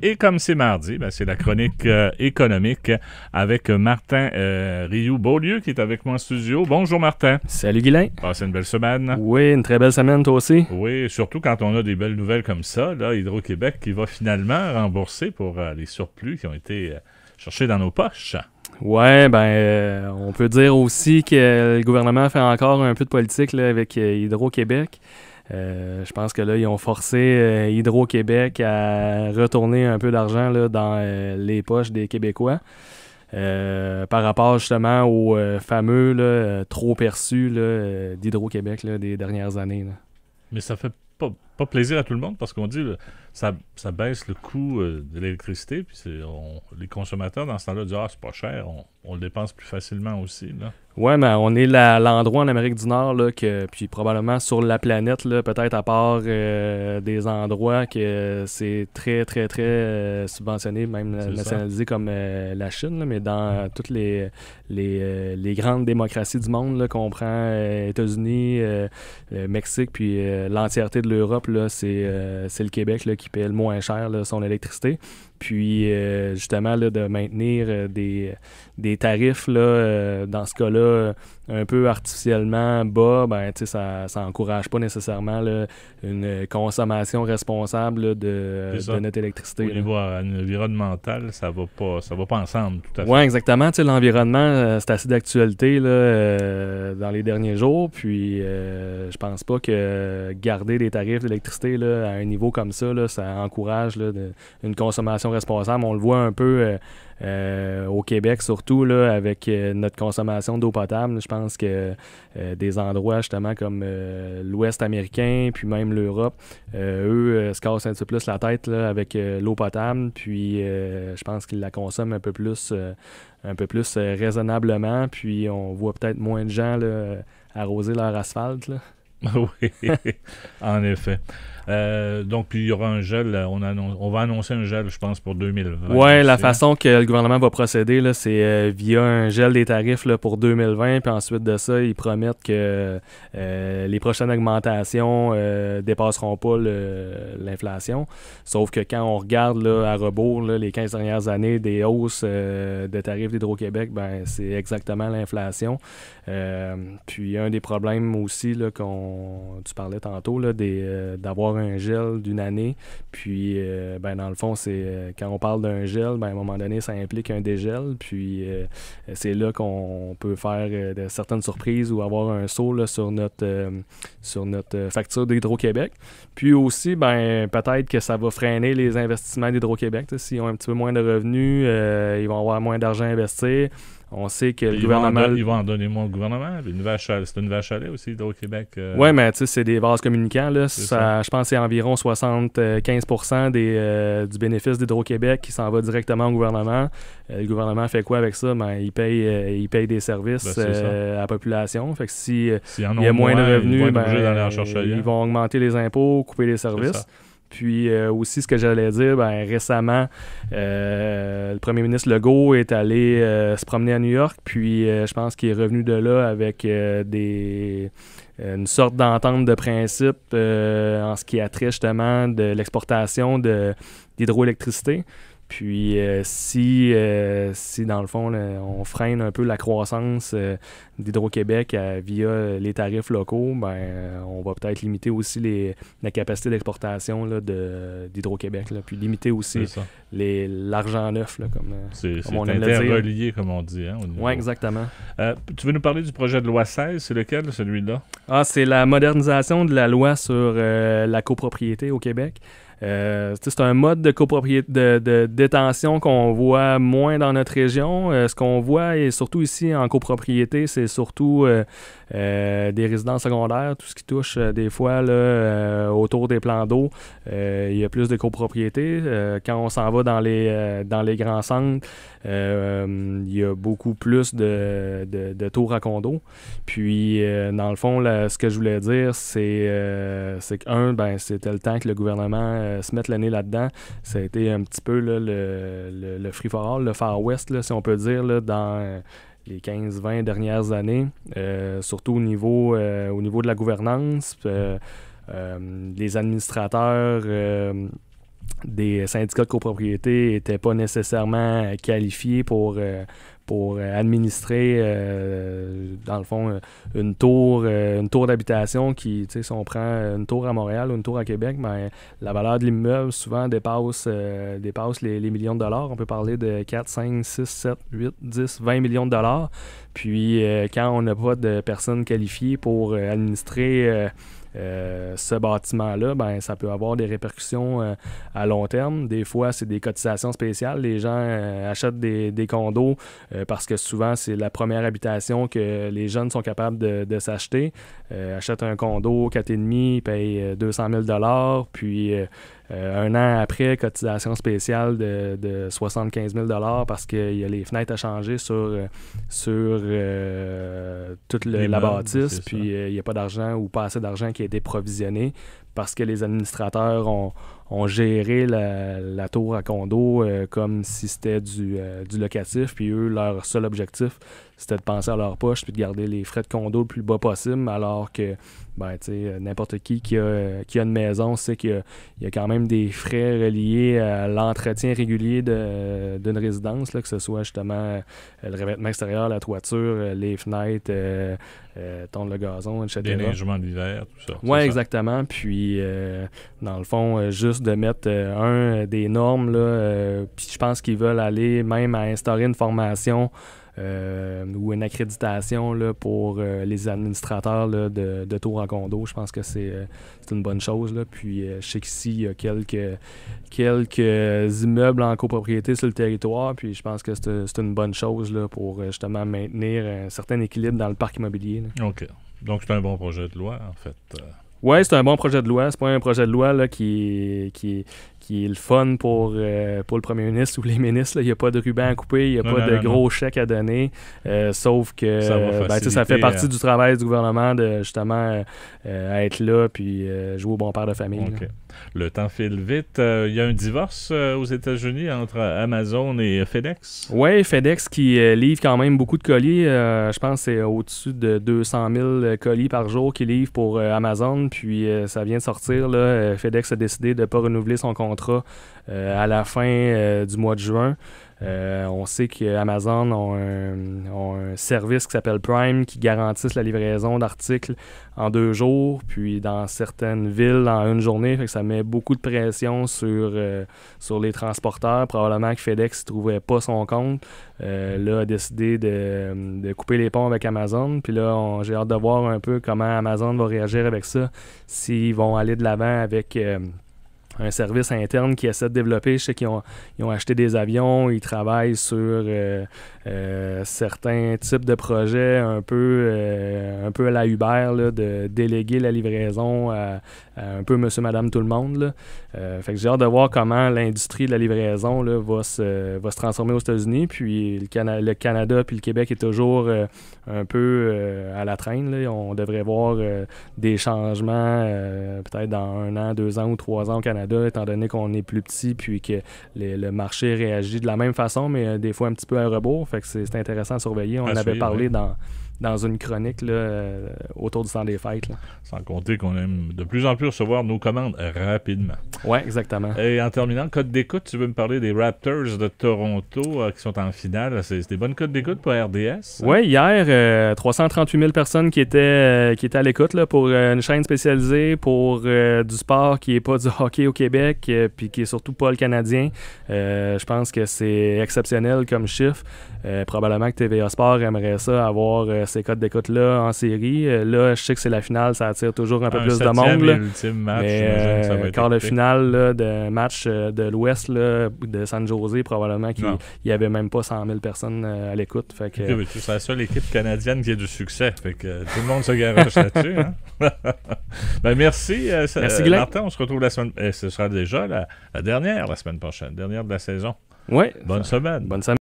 Et comme c'est mardi, ben, c'est la chronique euh, économique avec Martin euh, Rioux-Beaulieu qui est avec moi en studio. Bonjour Martin. Salut Guylain. Passez une belle semaine. Oui, une très belle semaine toi aussi. Oui, surtout quand on a des belles nouvelles comme ça, là, Hydro-Québec qui va finalement rembourser pour euh, les surplus qui ont été cherchés dans nos poches. Ouais, ben, euh, on peut dire aussi que le gouvernement fait encore un peu de politique là, avec Hydro-Québec. Euh, je pense que là, ils ont forcé euh, Hydro-Québec à retourner un peu d'argent dans euh, les poches des Québécois. par rapport justement euh, fameux là, trop perçus d'Hydro-Québec des dernières années. Mais ça fait pas, pas plaisir à tout le monde parce qu'on dit là, ça, ça baisse le coût euh, de l'électricité. Puis on- les consommateurs, dans ce temps-là, disent Ah, c'est pas cher, on, on le dépense plus facilement aussi. Là. Ouais, mais on est l'endroit en Amérique du Nord, là, que, puis probablement sur la planète, peut-être à part euh, des endroits que c'est très, très, très euh, subventionné, même C'est ça. nationalisé comme euh, la Chine, là, mais dans euh, toutes les, les, euh, les grandes démocraties du monde, qu'on prend euh, États-Unis, euh, euh, Mexique, puis euh, l'entièreté de l'Europe, c'est euh, c'est le Québec là, qui paie le moins cher là, son électricité. Puis euh, justement, là, de maintenir euh, des, des tarifs, là, dans ce cas-là, un peu artificiellement bas, ben, ça, ça encourage pas nécessairement là, une consommation responsable de, de notre électricité. Au niveau environnemental, ça va pas ça va pas ensemble tout à fait. Oui, exactement. L'environnement, c'est assez d'actualité dans les derniers jours. Puis, je pense pas que garder des tarifs d'électricité là, à un niveau comme ça, là, ça encourage là, une consommation responsable. On le voit un peu euh, euh, au Québec, surtout là, avec euh, notre consommation d'eau potable. Je pense que des endroits justement comme l'Ouest américain, puis même l'Europe, eux se cassent un peu plus la tête là, avec l'eau potable. Puis, je pense qu'ils la consomment un peu plus. un peu plus raisonnablement, puis on voit peut-être moins de gens là, arroser leur asphalte. oui, en effet. Euh, donc, puis il y aura un gel, on, va annoncer un gel, je pense, pour 2020. Ouais, la aussi. façon que le gouvernement va procéder, c'est euh, via un gel des tarifs là, pour 2020, puis ensuite de ça, ils promettent que euh, les prochaines augmentations euh, dépasseront pas l'inflation. Sauf que quand on regarde là, à rebours là, les 15 dernières années des hausses de tarifs d'Hydro-Québec, ben, c'est exactement l'inflation. Puis un des problèmes aussi là, tu parlais tantôt, là, euh, d'avoir un gel d'une année. Puis euh, ben, dans le fond, c'est euh, quand on parle d'un gel, ben, à un moment donné, ça implique un dégel. Puis c'est là qu'on peut faire certaines surprises ou avoir un saut là, sur notre sur notre facture d'Hydro-Québec. Puis aussi, ben peut-être que ça va freiner les investissements d'Hydro-Québec. S'ils ont un petit peu moins de revenus, ils vont avoir moins d'argent à investir. On sait que le Ils vont, en gouvernement. don- ils vont en donner moins au gouvernement. Une vache c'est une vache à lait aussi, au Québec. euh, Ouais, mais tu sais, c'est des vases communicants. Là. Ça, je pense que c'est environ 75 des, euh, du bénéfice d'Hydro-Québec qui s'en va directement au gouvernement. Euh, le gouvernement fait quoi avec ça? Ben, il, paye, il paye des services Ben, à la population. Fait que si il y a ont moins de ils vont revenus, ben, ailleurs. ils vont augmenter les impôts, couper les services. Puis euh, aussi, ce que j'allais dire, ben, récemment, euh, le premier ministre Legault est allé euh, se promener à New York, puis je pense qu'il est revenu de là avec des, une sorte d'entente de principe en ce qui a trait justement de l'exportation d'hydroélectricité. Puis euh, si, euh, si, dans le fond, là, on freine un peu la croissance euh, d'Hydro-Québec via les tarifs locaux, ben, on va peut-être limiter aussi les, la capacité d'exportation de- d'Hydro-Québec, puis limiter aussi l'argent neuf, là, comme... C'est Comme on c'est aime interrelié, comme on dit. Hein, Ouais, exactement. Tu veux nous parler du projet de loi 16, c'est lequel, celui-là? Ah, c'est la modernisation de la loi sur la copropriété au Québec. Euh, c'est un mode de copropriété de, détention qu'on voit moins dans notre région. Euh, ce qu'on voit, et surtout ici en copropriété, c'est surtout euh, des résidences secondaires, tout ce qui touche des fois là, autour des plans d'eau. Il y a plus de copropriété. Euh, quand on s'en va dans les, dans les grands centres, il y a beaucoup plus de, de, tours à condo. Puis, dans le fond, ce que je voulais dire, c'est c'est que, un, ben, c'était le temps que le gouvernement euh, se mette le nez là-dedans. Ça a été un petit peu le, le, le free-for-all, le Far West, si on peut dire, dans euh, les 15-20 dernières années, euh, surtout au niveau, au niveau de la gouvernance. Les administrateurs. des syndicats de copropriété n'étaient pas nécessairement qualifiés pour, pour administrer, dans le fond, une tour, une tour d'habitation qui, tu sais, si on prend une tour à Montréal ou une tour à Québec, ben, la valeur de l'immeuble souvent dépasse, les, millions de dollars. On peut parler de 4, 5, 6, 7, 8, 10, 20 millions de dollars. Puis quand on n'a pas de personnes qualifiées pour administrer euh, ce bâtiment-là, ben, ça peut avoir des répercussions euh, à long terme. Des fois, c'est des cotisations spéciales. Les gens euh, achètent des, condos parce que souvent, c'est la première habitation que les jeunes sont capables de, s'acheter. achètent un condo 4,5, payent 200 000 puis euh, un an après, cotisation spéciale de, de 75 000 parce qu'il y a les fenêtres à changer sur, euh, sur euh, toute la bâtisse, puis il n'y a pas d'argent ou pas assez d'argent qui a été provisionné parce que les administrateurs ont, ont géré la, tour à condo comme si c'était du, du, locatif, puis eux, leur seul objectif, c'était de penser à leur poche puis de garder les frais de condo le plus bas possible, alors que ben, n'importe qui qui a, qui a, une maison sait qu'il y, a quand même des frais reliés à l'entretien régulier d'une résidence, que ce soit justement euh, le revêtement extérieur, la toiture, euh, les fenêtres, euh, tondre le gazon, etc. Déneigement d'hiver, tout ça. Oui, exactement. Puis, dans le fond, juste de mettre un des normes, là, puis je pense qu'ils veulent aller même à instaurer une formation euh, ou une accréditation là, pour euh, les administrateurs de, de, tours en condo. Je pense que c'est euh, une bonne chose. Là. Puis je sais qu'ici, il y a quelques, quelques immeubles en copropriété sur le territoire. Puis je pense que c'est une bonne chose là, pour justement maintenir un certain équilibre dans le parc immobilier. OK. Donc c'est un bon projet de loi, en fait. Oui, c'est un bon projet de loi. C'est pas un projet de loi là, qui, qui, qui est le fun pour, euh, pour le premier ministre ou les ministres. Il n'y a pas de ruban à couper, il n'y a pas de gros chèques à donner. Euh, sauf que ça, ben, ça, fait partie euh, du travail du gouvernement de justement être là puis jouer au bon père de famille. Le temps file vite. Il y a un divorce aux États-Unis entre Amazon et FedEx? Oui, FedEx qui livre quand même beaucoup de colis. je pense que c'est au-dessus de 200 000 colis par jour qu'il livre pour Amazon. Puis ça vient de sortir. Là. FedEx a décidé de ne pas renouveler son contrat euh, à la fin euh, du mois de juin. Euh, on sait qu'Amazon a un, service qui s'appelle Prime qui garantisse la livraison d'articles en deux jours, puis dans certaines villes en une journée. Ça met beaucoup de pression sur, sur les transporteurs. Probablement que FedEx ne trouvait pas son compte. là, a décidé de, couper les ponts avec Amazon. Puis là, j'ai hâte de voir un peu comment Amazon va réagir avec ça, s'ils vont aller de l'avant avec un service interne qui essaie de développer. Je sais qu'ils ont, ils ont acheté des avions, ils travaillent sur euh, euh, certains types de projets un peu, euh, un peu à la Uber, de déléguer la livraison à, un peu monsieur, madame, tout le monde. fait que j'ai hâte de voir comment l'industrie de la livraison là, va, se, va se transformer aux États-Unis. Puis le, le Canada puis le Québec est toujours un peu à la traîne. On devrait voir des changements peut-être dans un an, deux ans ou trois ans au Canada étant donné qu'on est plus petit, puis que le marché réagit de la même façon, mais euh, des fois un petit peu à rebours. Fait que c'est intéressant à surveiller. On en avait parlé dans dans une chronique là, euh, autour du temps des fêtes. Sans compter qu'on aime de plus en plus recevoir nos commandes rapidement. Oui, exactement. Et en terminant, code d'écoute, tu veux me parler des Raptors de Toronto euh, qui sont en finale. C'est des bonnes codes d'écoute pour RDS? Oui, hier, 338 euh, 000 personnes qui étaient, qui étaient à l'écoute pour une chaîne spécialisée pour du sport qui n'est pas du hockey au Québec, puis qui est surtout pas le Canadien. je pense que c'est exceptionnel comme chiffre. probablement que TVA Sport aimerait ça avoir ces codes d'écoute-là en série. Euh, là, je sais que c'est la finale, ça attire toujours un peu plus de monde. Match, mais euh, quart de finale de match euh, de l'Ouest de San Jose, probablement qu'il n'y avait même pas 100 000 personnes à l'écoute. c'est la seule équipe canadienne qui a du succès. Fait que tout le monde se garoche là-dessus. Hein? ben, merci. merci Martin, on se retrouve la semaine. ce sera déjà la, la dernière la semaine prochaine, dernière de la saison. Oui. Bonne semaine. Bonne semaine.